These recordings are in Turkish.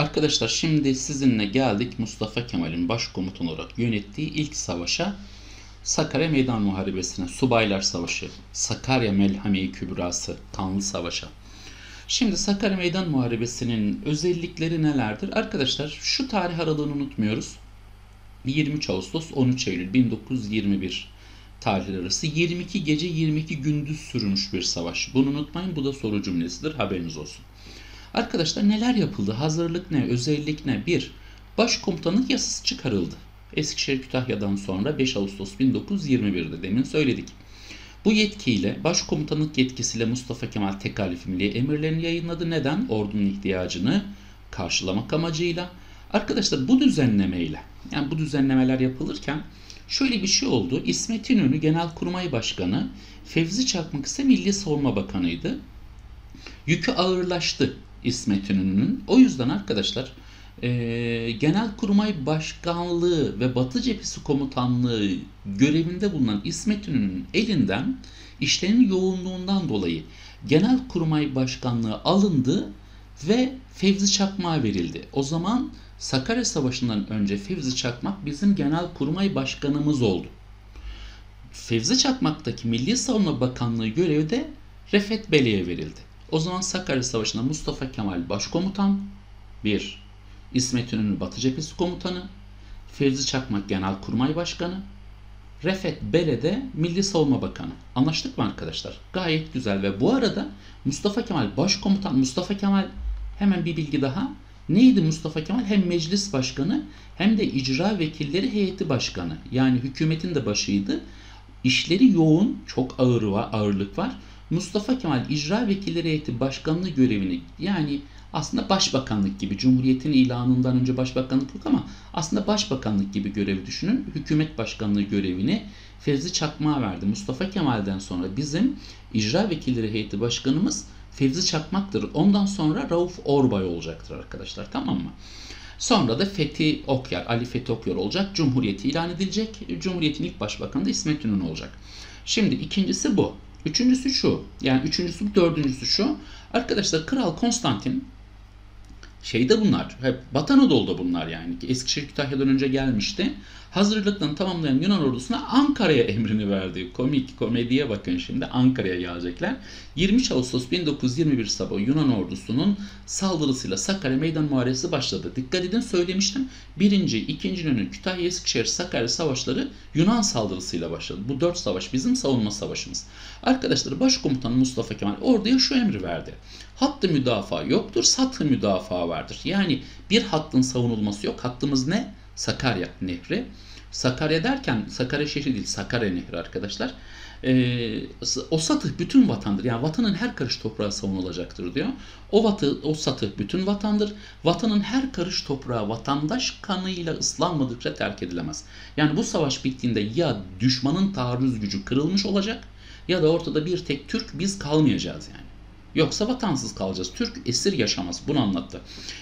Arkadaşlar şimdi sizinle geldik Mustafa Kemal'in başkomutan olarak yönettiği ilk savaşa Sakarya Meydan Muharebesi'ne, Subaylar Savaşı, Sakarya Melhame-i Kübrası, Kanlı Savaş'a. Şimdi Sakarya Meydan Muharebesi'nin özellikleri nelerdir? Arkadaşlar şu tarih aralığını unutmuyoruz. 23 Ağustos 13 Eylül 1921 tarihleri arası 22 gece 22 gündüz sürmüş bir savaş. Bunu unutmayın bu da soru cümlesidir haberiniz olsun. Arkadaşlar neler yapıldı? Hazırlık ne? Özellik ne? 1. Başkomutanlık yasası çıkarıldı. Eskişehir Kütahya'dan sonra 5 Ağustos 1921'de demin söyledik. Bu yetkiyle başkomutanlık yetkisiyle Mustafa Kemal Tekalif Milliye emirlerini yayınladı. Neden? Ordunun ihtiyacını karşılamak amacıyla. Arkadaşlar bu düzenlemeyle yani bu düzenlemeler yapılırken şöyle bir şey oldu. İsmet İnönü Genelkurmay Başkanı, Fevzi Çakmak ise Milli Savunma Bakanıydı. Yükü ağırlaştı İsmet İnönü'nün. O yüzden arkadaşlar e, Genelkurmay Başkanlığı ve Batı Cephesi Komutanlığı görevinde bulunan İsmet İnönü'nün elinden işlerin yoğunluğundan dolayı Genelkurmay Başkanlığı alındı ve Fevzi Çakmak'a verildi. O zaman Sakarya Savaşı'ndan önce Fevzi Çakmak bizim Genelkurmay Başkanımız oldu. Fevzi Çakmak'taki Milli Savunma Bakanlığı görevi de Refet Bey'e verildi. O zaman Sakarya Savaşı'nda Mustafa Kemal Başkomutan 1. İsmet İnönü Batı Cephesi Komutanı Fevzi Çakmak Genelkurmay Başkanı Refet Bele de Milli Savunma Bakanı. Anlaştık mı arkadaşlar? Gayet güzel ve bu arada Mustafa Kemal Başkomutan Mustafa Kemal hemen bir bilgi daha. Neydi Mustafa Kemal? Hem meclis başkanı hem de icra vekilleri heyeti başkanı. Yani hükümetin de başıydı. İşleri yoğun, çok ağır var, ağırlık var. Mustafa Kemal icra vekilleri heyeti başkanlığı görevini yani aslında başbakanlık gibi Cumhuriyet'in ilanından önce başbakanlık yok ama aslında başbakanlık gibi görevi düşünün. Hükümet başkanlığı görevini Fevzi Çakmak'a verdi. Mustafa Kemal'den sonra bizim icra vekilleri heyeti başkanımız Fevzi Çakmak'tır. Ondan sonra Rauf Orbay olacaktır arkadaşlar tamam mı? Sonra da Fethi Okyar, Ali Fethi Okyar olacak. Cumhuriyeti ilan edilecek. Cumhuriyet'in ilk başbakanı da İsmet İnönü olacak. Şimdi ikincisi bu. Üçüncüsü şu. Yani üçüncüsü dördüncüsü şu. Arkadaşlar Kral Konstantin şeyde bunlar. Hep Batı Anadolu'da bunlar yani. Eskişehir Kütahya'dan önce gelmişti. Hazırlıklarını tamamlayan Yunan ordusuna Ankara'ya emrini verdi. Komik, komediye bakın şimdi. Ankara'ya gelecekler. 23 Ağustos 1921 sabahı Yunan ordusunun saldırısıyla Sakarya Meydan Muharebesi başladı. Dikkat edin söylemiştim. Birinci, ikinci önü Kütahya, Eskişehir, Sakarya savaşları Yunan saldırısıyla başladı. Bu dört savaş bizim savunma savaşımız. Arkadaşlar Başkomutan Mustafa Kemal orduya şu emri verdi. Hattı müdafaa yoktur, satı müdafaa vardır. Yani bir hattın savunulması yok. Hattımız ne? Sakarya Nehri. Sakarya derken Sakarya şehri değil Sakarya Nehri arkadaşlar. Ee, o satıh bütün vatandır. Yani vatanın her karış toprağı savunulacaktır diyor. O vatı, o satıh bütün vatandır. Vatanın her karış toprağı vatandaş kanıyla ıslanmadıkça terk edilemez. Yani bu savaş bittiğinde ya düşmanın taarruz gücü kırılmış olacak ya da ortada bir tek Türk biz kalmayacağız yani. Yoksa vatansız kalacağız. Türk esir yaşamaz. Bunu anlattı.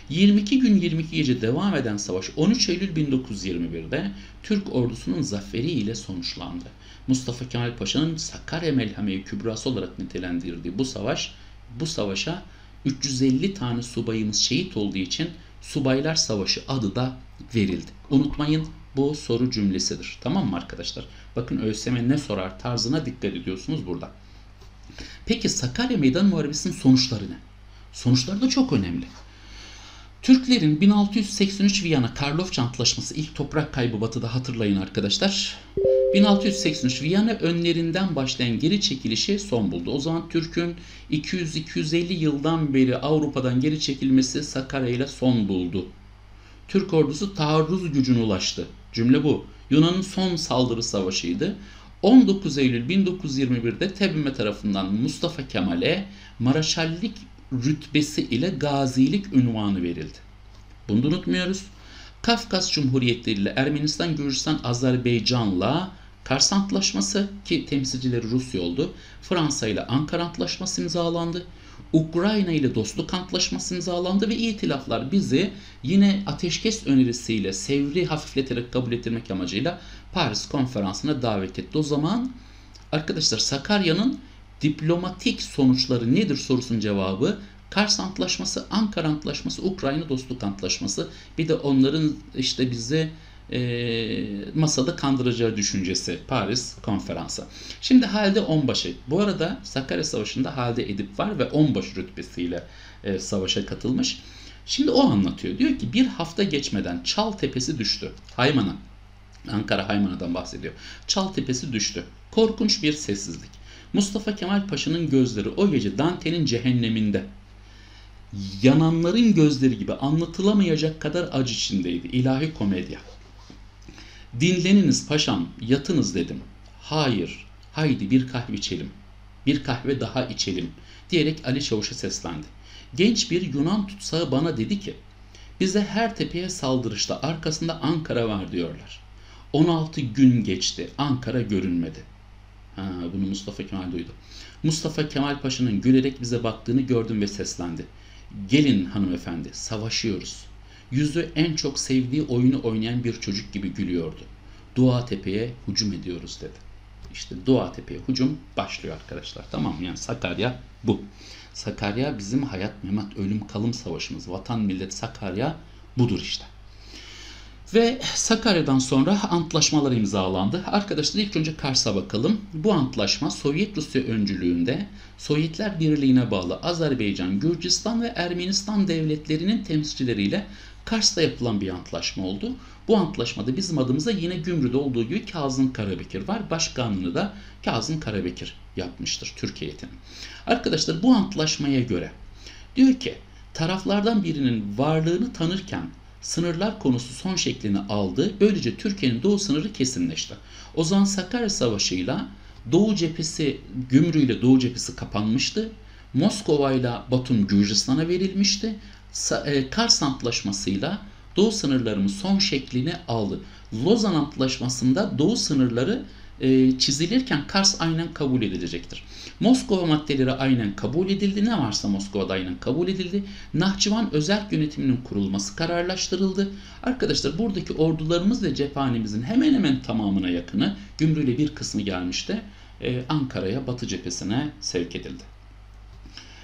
22 gün 22 gece devam eden savaş 13 Eylül 1921'de Türk ordusunun zaferiyle sonuçlandı. Mustafa Kemal Paşa'nın Sakarya Melhame-i Kübrası olarak nitelendirdiği bu savaş, bu savaşa 350 tane subayımız şehit olduğu için Subaylar Savaşı adı da verildi. Unutmayın bu soru cümlesidir. Tamam mı arkadaşlar? Bakın ÖSYM ne sorar tarzına dikkat ediyorsunuz burada. Peki Sakarya Meydan Muharebesi'nin sonuçları ne? Sonuçları da çok önemli. Türklerin 1683 Viyana Karlofça Antlaşması ilk toprak kaybı batıda hatırlayın arkadaşlar. 1683 Viyana önlerinden başlayan geri çekilişi son buldu. O zaman Türk'ün 200-250 yıldan beri Avrupa'dan geri çekilmesi Sakarya ile son buldu. Türk ordusu taarruz gücüne ulaştı. Cümle bu. Yunan'ın son saldırı savaşıydı. 19 Eylül 1921'de TBMM tarafından Mustafa Kemal'e Maraşallik rütbesi ile gazilik ünvanı verildi. Bunu unutmuyoruz. Kafkas Cumhuriyetleri ile Ermenistan, Gürcistan, Azerbaycan'la Kars Antlaşması ki temsilcileri Rusya oldu. Fransa ile Ankara Antlaşması imzalandı. Ukrayna ile dostluk antlaşması imzalandı ve itilaflar bizi yine ateşkes önerisiyle sevri hafifleterek kabul ettirmek amacıyla Paris konferansına davet etti. O zaman arkadaşlar Sakarya'nın diplomatik sonuçları nedir sorusunun cevabı Kars Antlaşması, Ankara Antlaşması, Ukrayna Dostluk Antlaşması. Bir de onların işte bizi e, masada kandıracağı düşüncesi Paris konferansı. Şimdi Halide Onbaşı. Bu arada Sakarya Savaşı'nda Halide Edip var ve onbaşı rütbesiyle e, savaşa katılmış. Şimdi o anlatıyor. Diyor ki bir hafta geçmeden Çal Tepesi düştü. Haymana. Ankara Haymana'dan bahsediyor. Çal Tepesi düştü. Korkunç bir sessizlik. Mustafa Kemal Paşa'nın gözleri o gece Dante'nin cehenneminde yananların gözleri gibi anlatılamayacak kadar acı içindeydi. İlahi komedya. Dinleniniz paşam, yatınız dedim. Hayır, haydi bir kahve içelim. Bir kahve daha içelim diyerek Ali Çavuş'a seslendi. Genç bir Yunan tutsağı bana dedi ki, bize her tepeye saldırışta arkasında Ankara var diyorlar. 16 gün geçti, Ankara görünmedi. Ha, bunu Mustafa Kemal duydu. Mustafa Kemal Paşa'nın gülerek bize baktığını gördüm ve seslendi. Gelin hanımefendi, savaşıyoruz. Yüzü en çok sevdiği oyunu oynayan bir çocuk gibi gülüyordu. Dua Tepe'ye hücum ediyoruz dedi. İşte Dua Tepe'ye hücum başlıyor arkadaşlar. Tamam mı? Yani Sakarya bu. Sakarya bizim hayat memat ölüm kalım savaşımız. Vatan millet Sakarya budur işte. Ve Sakarya'dan sonra antlaşmalar imzalandı. Arkadaşlar ilk önce Kars'a bakalım. Bu antlaşma Sovyet Rusya öncülüğünde Sovyetler Birliği'ne bağlı Azerbaycan, Gürcistan ve Ermenistan devletlerinin temsilcileriyle Kars'ta yapılan bir antlaşma oldu. Bu antlaşmada bizim adımıza yine Gümrü'de olduğu gibi Kazım Karabekir var. Başkanlığını da Kazım Karabekir yapmıştır Türkiye heyetinin. Arkadaşlar bu antlaşmaya göre diyor ki taraflardan birinin varlığını tanırken sınırlar konusu son şeklini aldı. Böylece Türkiye'nin doğu sınırı kesinleşti. O zaman Sakarya Savaşı'yla Doğu cephesi Gümrü ile Doğu cephesi kapanmıştı. Moskova ile Batum Gürcistan'a verilmişti. E, Kars Antlaşması'yla Doğu sınırlarımız son şeklini aldı. Lozan Antlaşması'nda Doğu sınırları e, çizilirken Kars aynen kabul edilecektir. Moskova maddeleri aynen kabul edildi. Ne varsa Moskova'da aynen kabul edildi. Nahçıvan özel yönetiminin kurulması kararlaştırıldı. Arkadaşlar buradaki ordularımız ve cephanemizin hemen hemen tamamına yakını Gümrü'yle bir kısmı gelmişti. Ee, Ankara'ya Batı cephesine sevk edildi.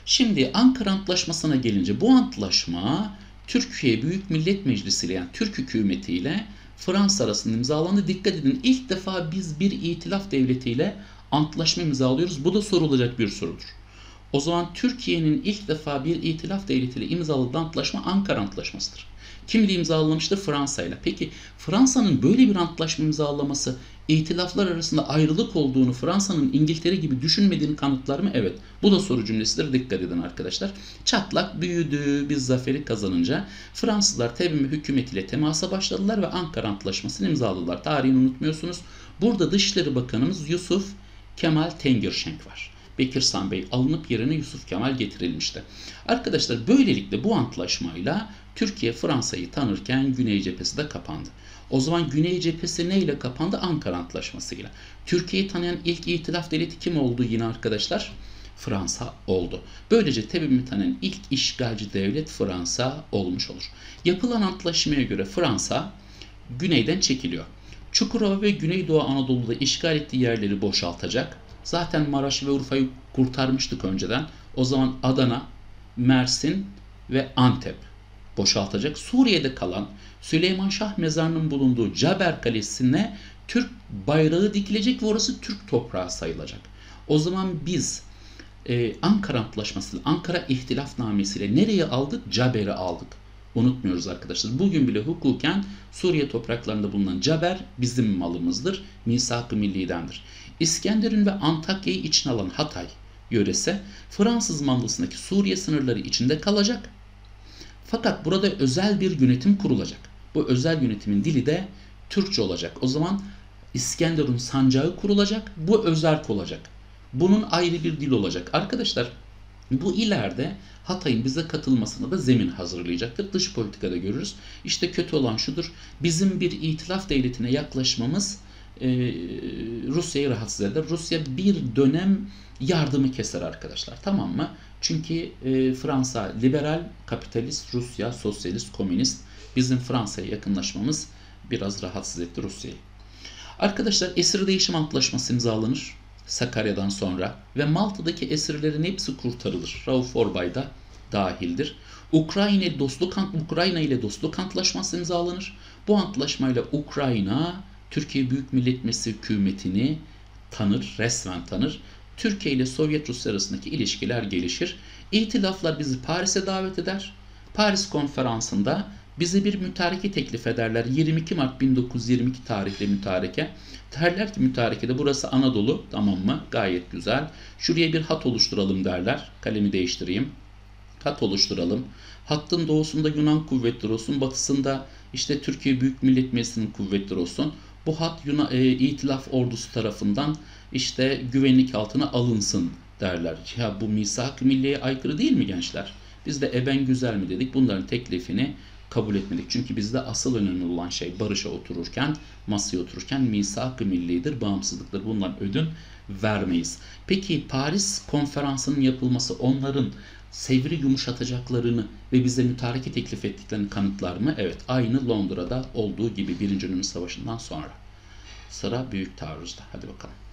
Şimdi Ankara Antlaşması'na gelince bu antlaşma Türkiye Büyük Millet Meclisi ile yani Türk hükümeti ile Fransa arasında imzalandı. Dikkat edin ilk defa biz bir itilaf devletiyle antlaşma imzalıyoruz. Bu da sorulacak bir sorudur. O zaman Türkiye'nin ilk defa bir itilaf devletiyle imzaladığı antlaşma Ankara Antlaşması'dır. Kimle imzalamıştır? Fransa ile. Peki Fransa'nın böyle bir antlaşma imzalaması itilaflar arasında ayrılık olduğunu Fransa'nın İngiltere gibi düşünmediğini kanıtlar mı? Evet. Bu da soru cümlesidir. Dikkat edin arkadaşlar. Çatlak büyüdü. Biz zaferi kazanınca Fransızlar Tebimi hükümetiyle temasa başladılar ve Ankara Antlaşması'nı imzaladılar. Tarihini unutmuyorsunuz. Burada Dışişleri Bakanımız Yusuf Kemal Tengirşenk var. Bekirsan Bey alınıp yerine Yusuf Kemal getirilmişti. Arkadaşlar böylelikle bu antlaşmayla Türkiye Fransa'yı tanırken Güney cephesi de kapandı. O zaman Güney cephesi neyle kapandı? Ankara Antlaşması'yla. Türkiye'yi tanıyan ilk itilaf devleti kim oldu yine arkadaşlar? Fransa oldu. Böylece Tebim'i tanıyan ilk işgalci devlet Fransa olmuş olur. Yapılan antlaşmaya göre Fransa güneyden çekiliyor. Çukurova ve Güneydoğu Anadolu'da işgal ettiği yerleri boşaltacak. Zaten Maraş ve Urfa'yı kurtarmıştık önceden. O zaman Adana, Mersin ve Antep boşaltacak. Suriye'de kalan Süleyman Şah mezarının bulunduğu Caber Kalesi'ne Türk bayrağı dikilecek ve orası Türk toprağı sayılacak. O zaman biz e, Ankara Antlaşması, Ankara İhtilafnamesiyle nereye aldık? Caber'i aldık. Unutmuyoruz arkadaşlar. Bugün bile hukuken Suriye topraklarında bulunan Caber bizim malımızdır. Misak-ı millidendir. İskenderun ve Antakya'yı içine alan Hatay yöresi Fransız mandasındaki Suriye sınırları içinde kalacak. Fakat burada özel bir yönetim kurulacak. Bu özel yönetimin dili de Türkçe olacak. O zaman İskenderun sancağı kurulacak. Bu özerk olacak. Bunun ayrı bir dil olacak. Arkadaşlar bu ileride Hatay'ın bize katılmasına da zemin hazırlayacaktır. Dış politikada görürüz. İşte kötü olan şudur. Bizim bir itilaf devletine yaklaşmamız e, Rusya'yı rahatsız eder. Rusya bir dönem yardımı keser arkadaşlar. Tamam mı? Çünkü e, Fransa liberal, kapitalist, Rusya sosyalist, komünist. Bizim Fransa'ya yakınlaşmamız biraz rahatsız etti Rusya'yı. Arkadaşlar esir değişim antlaşması imzalanır. Sakarya'dan sonra ve Malta'daki esirlerin hepsi kurtarılır. Rauf Orbay da dahildir. Ukrayna dostluk Ukrayna ile dostluk antlaşması imzalanır. Bu antlaşmayla Ukrayna Türkiye Büyük Millet Meclisi hükümetini tanır, resmen tanır. Türkiye ile Sovyet Rusya arasındaki ilişkiler gelişir. İtilaflar bizi Paris'e davet eder. Paris konferansında bize bir mütareke teklif ederler. 22 Mart 1922 tarihli mütareke. Derler ki mütarekede burası Anadolu tamam mı? Gayet güzel. Şuraya bir hat oluşturalım derler. Kalemi değiştireyim. Hat oluşturalım. Hattın doğusunda Yunan kuvvetleri olsun. Batısında işte Türkiye Büyük Millet Meclisi'nin kuvvetleri olsun. Bu hat Yunan, e, İtilaf ordusu tarafından işte güvenlik altına alınsın derler. Ya bu misak-ı milliye aykırı değil mi gençler? Biz de eben güzel mi dedik. Bunların teklifini kabul etmedik. Çünkü bizde asıl önemli olan şey barışa otururken, masaya otururken misak-ı millidir, bağımsızlıktır. Bundan ödün vermeyiz. Peki Paris konferansının yapılması onların sevri yumuşatacaklarını ve bize mütareke teklif ettiklerini kanıtlar mı? Evet, aynı Londra'da olduğu gibi Birinci Dünya Savaşı'ndan sonra. Sıra büyük taarruzda. Hadi bakalım.